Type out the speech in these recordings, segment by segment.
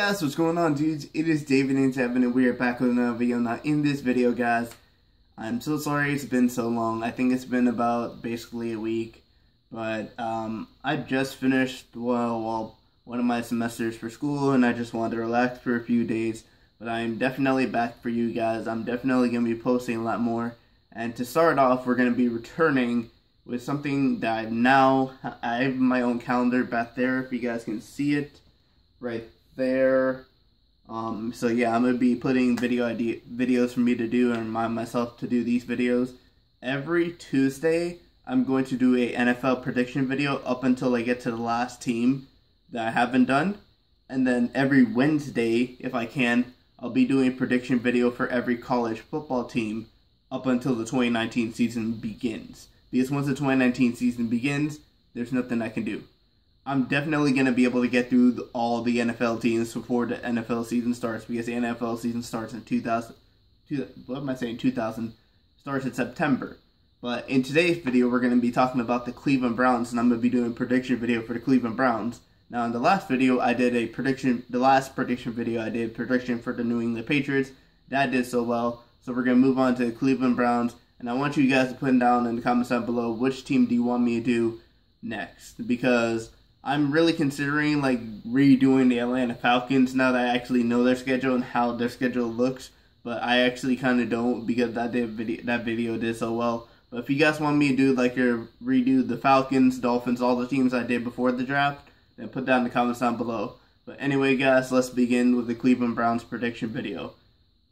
guys, what's going on dudes? It is David and Evan and we are back with another video. Now in this video guys, I'm so sorry it's been so long. I think it's been about basically a week. But um, I just finished, well, well, one of my semesters for school and I just wanted to relax for a few days. But I'm definitely back for you guys. I'm definitely going to be posting a lot more. And to start off, we're going to be returning with something that I now, I have my own calendar back there if you guys can see it right there. Um, so yeah, I'm gonna be putting video idea videos for me to do and remind myself to do these videos every Tuesday. I'm going to do a NFL prediction video up until I get to the last team that I haven't done, and then every Wednesday, if I can, I'll be doing a prediction video for every college football team up until the 2019 season begins. Because once the 2019 season begins, there's nothing I can do. I'm definitely going to be able to get through all the NFL teams before the NFL season starts because the NFL season starts in 2000. Two, what am I saying? 2000 starts in September. But in today's video, we're going to be talking about the Cleveland Browns, and I'm going to be doing a prediction video for the Cleveland Browns. Now, in the last video, I did a prediction. The last prediction video, I did prediction for the New England Patriots. That did so well. So we're going to move on to the Cleveland Browns, and I want you guys to put down in the comments down below which team do you want me to do next because I'm really considering like redoing the Atlanta Falcons now that I actually know their schedule and how their schedule looks. But I actually kind of don't because that did video that video did so well. But if you guys want me to do like your redo the Falcons, Dolphins, all the teams I did before the draft, then put that in the comments down below. But anyway, guys, let's begin with the Cleveland Browns prediction video.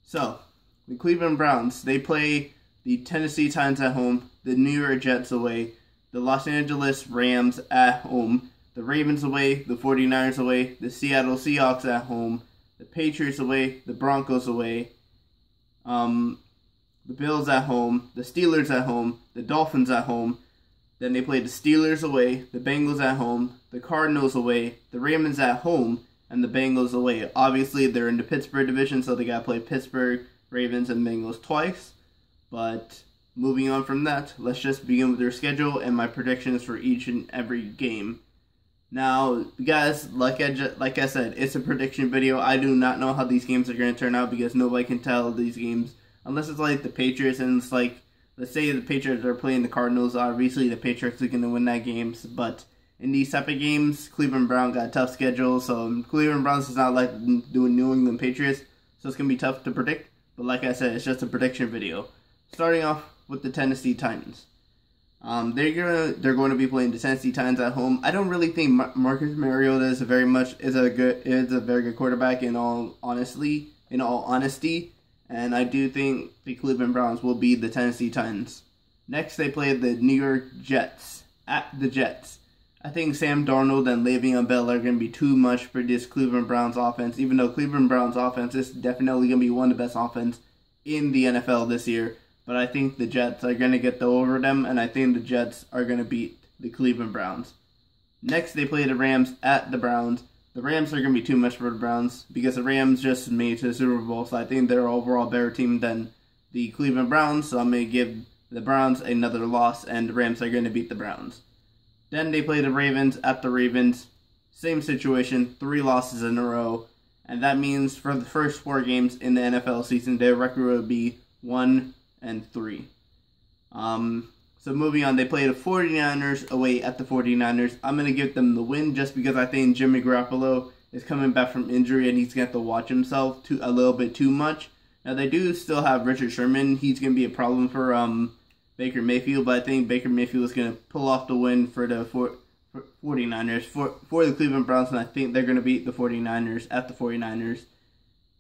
So, the Cleveland Browns they play the Tennessee Titans at home, the New York Jets away, the Los Angeles Rams at home the Ravens away, the 49ers away, the Seattle Seahawks at home, the Patriots away, the Broncos away, um, the Bills at home, the Steelers at home, the Dolphins at home. Then they play the Steelers away, the Bengals at home, the Cardinals away, the Ravens at home, and the Bengals away. Obviously, they're in the Pittsburgh division, so they got to play Pittsburgh, Ravens, and Bengals twice. But moving on from that, let's just begin with their schedule and my predictions for each and every game. Now, guys, like I just, like I said, it's a prediction video. I do not know how these games are going to turn out because nobody can tell these games unless it's like the Patriots and it's like let's say the Patriots are playing the Cardinals. Obviously, the Patriots are going to win that game, but in these type of games, Cleveland Brown got a tough schedule, so Cleveland Browns is not like doing New England Patriots, so it's going to be tough to predict. But like I said, it's just a prediction video. Starting off with the Tennessee Titans. Um, they're gonna they're going to be playing the Tennessee Titans at home. I don't really think Mar- Marcus Mariota is a very much is a good is a very good quarterback in all honestly in all honesty, and I do think the Cleveland Browns will be the Tennessee Titans. Next, they play the New York Jets at the Jets. I think Sam Darnold and Le'Veon Bell are going to be too much for this Cleveland Browns offense. Even though Cleveland Browns offense is definitely going to be one of the best offense in the NFL this year but I think the Jets are going to get the over them, and I think the Jets are going to beat the Cleveland Browns. Next, they play the Rams at the Browns. The Rams are going to be too much for the Browns because the Rams just made to the Super Bowl, so I think they're overall better team than the Cleveland Browns, so I'm going to give the Browns another loss, and the Rams are going to beat the Browns. Then they play the Ravens at the Ravens. Same situation, three losses in a row. And that means for the first four games in the NFL season, their record would be 1 and 3. Um, so moving on, they play the 49ers away at the 49ers. I'm going to give them the win just because I think Jimmy Garoppolo is coming back from injury and he's going to have to watch himself too, a little bit too much. Now, they do still have Richard Sherman. He's going to be a problem for um, Baker Mayfield, but I think Baker Mayfield is going to pull off the win for the for, for 49ers, for, for the Cleveland Browns, and I think they're going to beat the 49ers at the 49ers.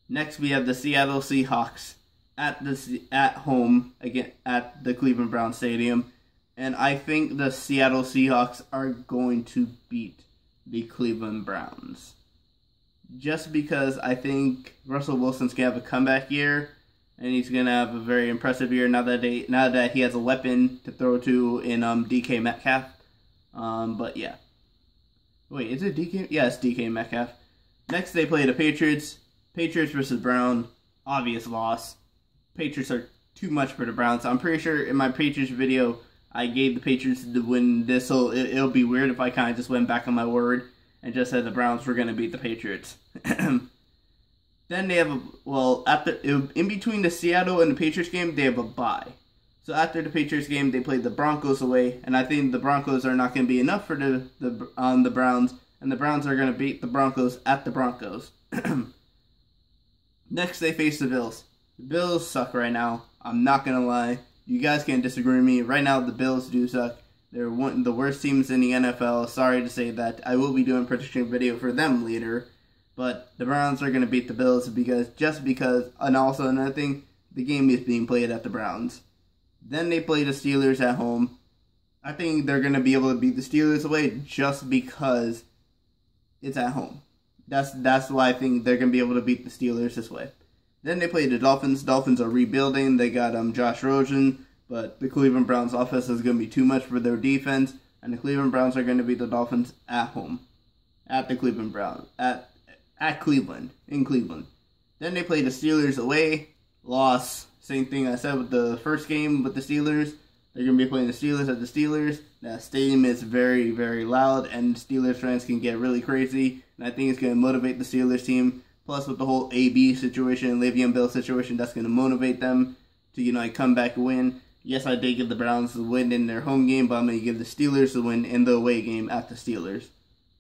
Next, we have the Seattle Seahawks at the at home again at the Cleveland Brown Stadium, and I think the Seattle Seahawks are going to beat the Cleveland Browns. Just because I think Russell Wilson's gonna have a comeback year, and he's gonna have a very impressive year now that they now that he has a weapon to throw to in um DK Metcalf. Um, but yeah. Wait, is it DK? Yeah, DK Metcalf. Next, they play the Patriots. Patriots versus Brown. Obvious loss. Patriots are too much for the Browns. I'm pretty sure in my Patriots video, I gave the Patriots to win this, so it, will be weird if I kind of just went back on my word and just said the Browns were going to beat the Patriots. Then they have a well after in between the Seattle and the Patriots game they have a bye. So after the Patriots game they played the Broncos away, and I think the Broncos are not going to be enough for the the the Browns, and the Browns are going to beat the Broncos at the Broncos. Next they face the Bills. The Bills suck right now. I'm not gonna lie. You guys can't disagree with me. Right now the Bills do suck. They're one the worst teams in the NFL. Sorry to say that. I will be doing prediction video for them later. But the Browns are to beat the Bills because just because, and also another thing, the game is being played at the Browns. Then they play the Steelers at home. I think they're to be able to beat the Steelers away just because it's at home. That's that's why I think they're to be able to beat the Steelers this way. Then they play the Dolphins. Dolphins are rebuilding. They got um Josh Rosen, but the Cleveland Browns offense is going to be too much for their defense, and the Cleveland Browns are going to beat the Dolphins at home, at the Cleveland Browns at at Cleveland, in Cleveland. Then they play the Steelers away, loss. Same thing I said with the first game with the Steelers. They're going to be playing the Steelers at the Steelers. That stadium is very, very loud, and Steelers fans can get really crazy. And I think it's going to motivate the Steelers team. Plus, with the whole AB situation, Le'Veon Bell situation, that's going to motivate them to, you know, like come back and win. Yes, I did give the Browns the win in their home game, but I'm going to give the Steelers the win in the away game at the Steelers.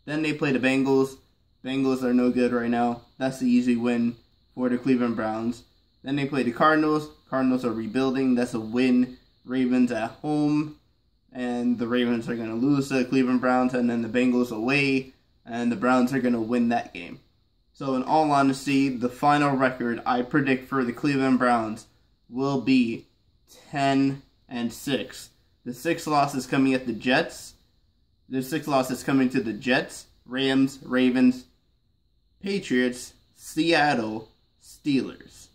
Then they play the Bengals. Bengals are no good right now. That's the easy win for the Cleveland Browns. Then they play the Cardinals. Cardinals are rebuilding. That's a win. Ravens at home. And the Ravens are going to lose to the Cleveland Browns. And then the Bengals away. And the Browns are going to win that game. So, in all honesty, the final record I predict for the Cleveland Browns will be 10 and 6. The six losses coming at the Jets. The six loss is coming to the Jets, Rams, Ravens, Patriots, Seattle, Steelers.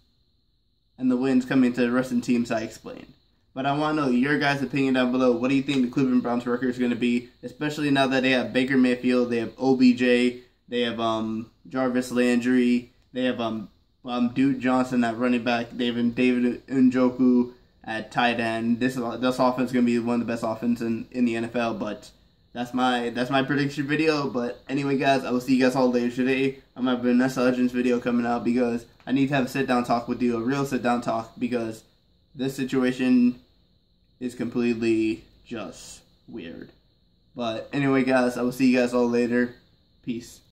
And the wins coming to the rest of the teams I explained. But I want to know your guys' opinion down below. What do you think the Cleveland Browns record is going to be? Especially now that they have Baker Mayfield, they have OBJ, they have um Jarvis Landry, they have um um Duke Johnson at running back, they have David Njoku at tight end. This this offense is to be one of the best offenses in, in the NFL, but that's my that's my prediction video. But anyway, guys, I will see you guys all later today. I'm gonna have Vanessa Hudgens video coming out because I need to have a sit down talk with you, a real sit down talk, because this situation is completely just weird. But anyway, guys, I will see you guys all later. Peace.